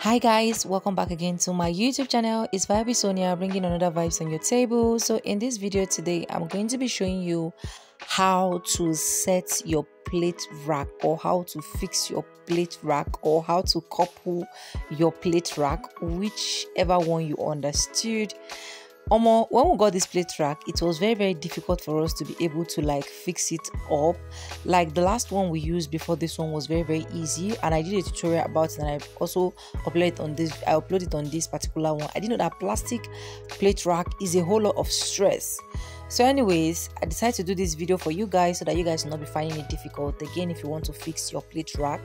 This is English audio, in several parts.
Hi guys, welcome back again to my YouTube channel. It's Vibe Sonia bringing another vibes on your table. So in this video today, I'm going to be showing you how to set your plate rack or how to fix your plate rack or how to couple your plate rack, whichever one you understood. Omo, when we got this plate rack, it was very very difficult for us to be able to like fix it up. Like the last one we used before this one was very very easy, and I did a tutorial about it, and I also uploaded on this. I uploaded on this particular one. I didn't know that plastic plate rack is a whole lot of stress. So, anyways, I decided to do this video for you guys so that you guys will not be finding it difficult. Again, if you want to fix your plate rack,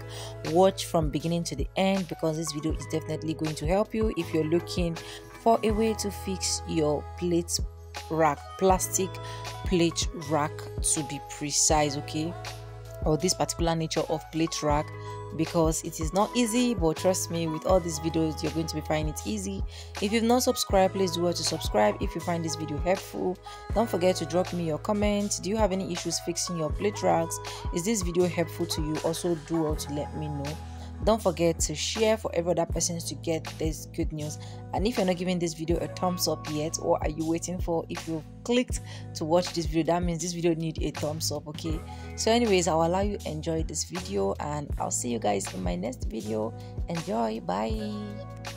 watch from beginning to the end because this video is definitely going to help you if you're looking for a way to fix your plate rack plastic plate rack to be precise okay? Or this particular nature of plate rack because it is not easy but trust me with all these videos you're going to be finding it easy. If you've not subscribed please do well to subscribe if you find this video helpful. Don't forget to drop me your comment do you have any issues fixing your plate racks? Is this video helpful to you? Also do well to let me know don't forget to share for every other person to get this good news. And if you're not giving this video a thumbs up yet or are you waiting for if you've clicked to watch this video that means this video need a thumbs up okay? So anyways i'll allow you enjoy this video and i'll see you guys in my next video. Enjoy. Bye